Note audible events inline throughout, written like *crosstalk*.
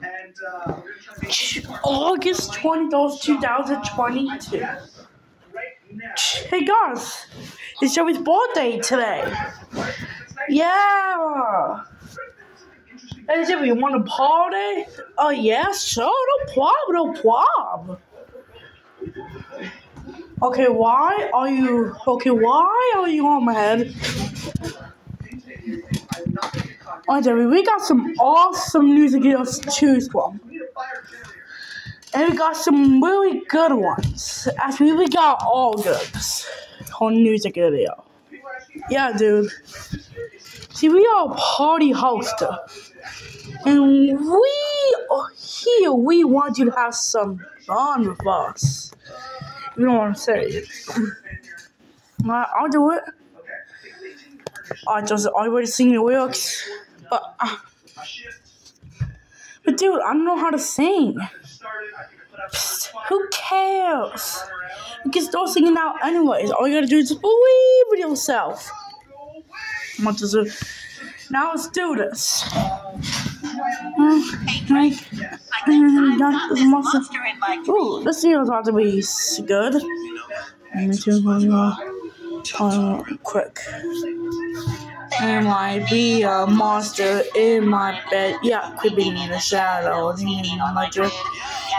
And uh, we're gonna try to make it August 20th, 2022. Hey guys, it's Joey's birthday today. Yeah. Hey Joey, you want a party? Oh yeah, sure, no problem, no problem. Okay, why are you? Okay, why are you on my head? Alright, Joey, we got some awesome music videos to choose from. And we got some really good ones. Actually, we got all good on music video. Yeah, dude. See, we are a party hoster. And we are here. We want you to have some fun with us. You know what I'm saying? I'll do it. I just already seen the lyrics. But, uh, but dude, I don't know how to sing. Who cares? Can start singing out anyways. All you gotta do is believe in yourself. Now let's do this. Ooh, this video's about to be good. Let me uh, quick. Am I be a monster in my bed? Yeah, creeping in the shadows, in my drip.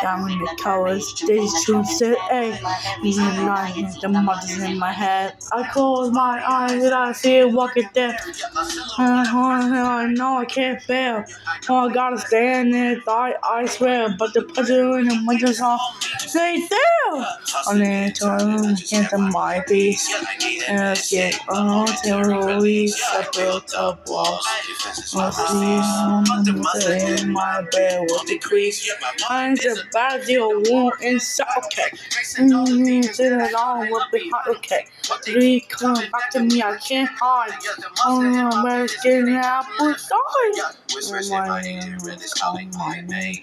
Down in the colors, they choose to A. Using the line, the monsters in my head. I close my eyes and I see it walking there. Uh, I know I can't fail. Oh, I gotta stand there, I, I swear. But the puzzle in the winter song, stay there. On the turn into my peace. And I get on till we separate up walls. I'll see in my bed with the crease. Mine's bad deal, won't inside. Okay. Mm-hmm, sit it on with the hot. Okay. Three coming back to me, I can't hide. Oh, no, better get an apple die. Oh, my name is calling my name.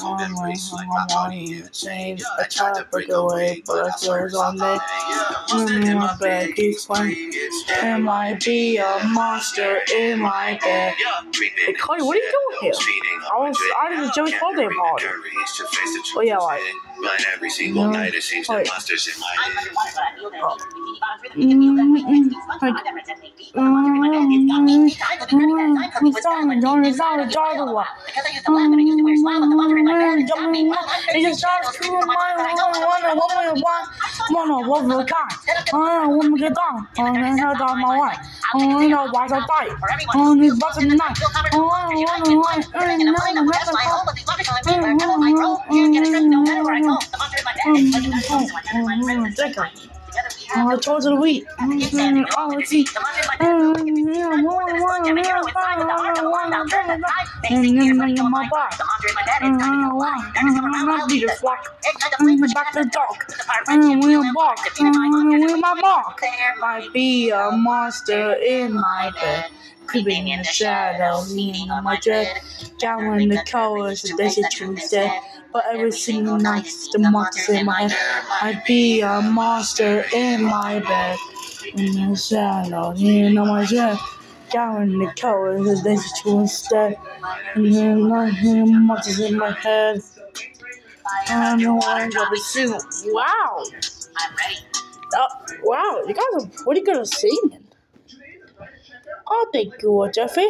Oh, my, oh, my body change. I try to break away, but I still on there. I'm in my bed, keeps playing. Am I be a monster in my bed? Hey, Cody, what are you doing here? I was, I did a Joey birthday party. Oh, yeah, like. Mine every single No. night. It seems Wait. that monsters in my head. Oh, towards the wheat. Oh, let's see. my back. I beat a flock. Back the dog. And We'll bark. With my bark. Might be a monster in my bed. Creeping in the shadow, leaning on my dread. Down in the colors, should choose dead. But every single night, the monsters in my head. I'd be a monster in my bed. In the shadow, leaning on my dread. Down in the choose dead. And then I hear monsters in my head. I don't know why I'm gonna. Wow. Uh, wow, you guys are pretty good at singing. Oh, thank you, Jeffy.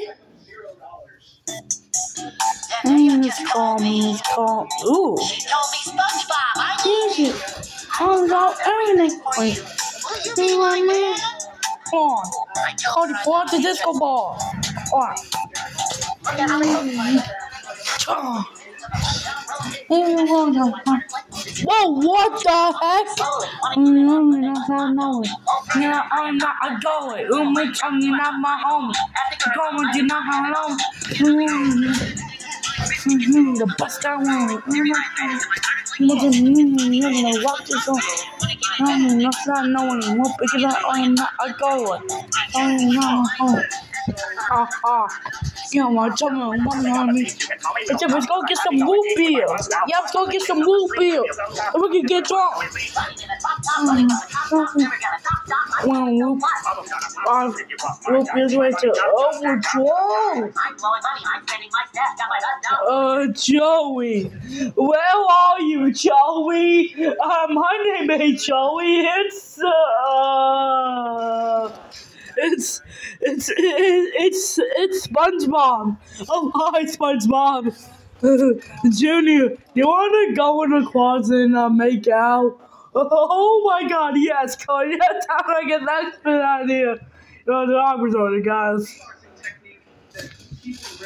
Mm, it's calm, it's calm. Ooh. Out everything. You want me? Come on. Pull out the disco ball. Oh. Whoa, what the heck? Mm, that's not knowing. Yeah, I'm not a. Oh, my tongue, you're not my homie. Going, you know how long. Mm-hmm, the best I want. Mm-hmm. Walk this on. I'm not knowing. What pick it? I'm not a goer. Oh, no. Oh. Ha ha. You know, my chum and one on me. I said, let's go get some root beer. Yeah, let's go get some root beer. And we can get drunk. Well, root, uh, root way to overdraw. Uh, Joey. Where are you, Joey? Uh, my name ain't Joey. It's, uh... It's it's it's it's SpongeBob. Oh *laughs* hi SpongeBob. *laughs* Junior, do you wanna go in the closet and uh, make out? *laughs* Oh my god, yes, Cody. That's how I get that good idea. You know, the opportunity, guys.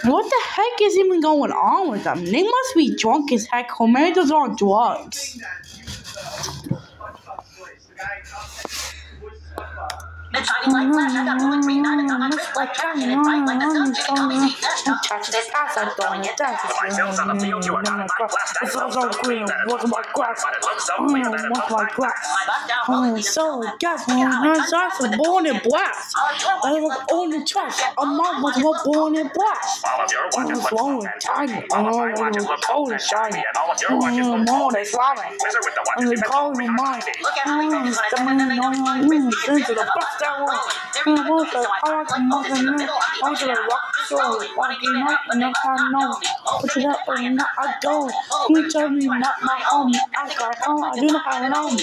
What the heck is even going on with them? They must be drunk as heck, they're on drugs. This ass, I'm throwing it down. It's all so green, what's my grass? Oh, what's my grass? Oh, so gas, my sauce is born in blast. I was on the trash, a mom was born in blast. I was long and tiny, and all of them were cold and shiny. Oh, more they slimy. And they call me mine. Oh, it's the man on the into the bus down. The heart and mother man. I the rock soul. Walking up up I know. Put it up and not I go. You tell me not my own. I got home. I do not have it on.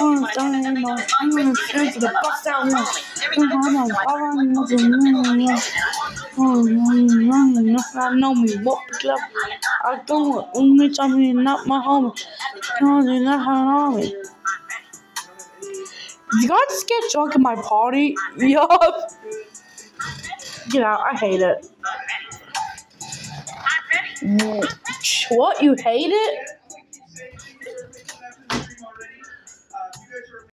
Oh, don't even know. I'm gonna into the bus down. I know. All I know is the Oh, running, I know me. What pick up? I go. Only tell me not my home. No, do not have it on You guys just get drunk at my party? *laughs* Yup. Get out. I hate it. What? You hate it?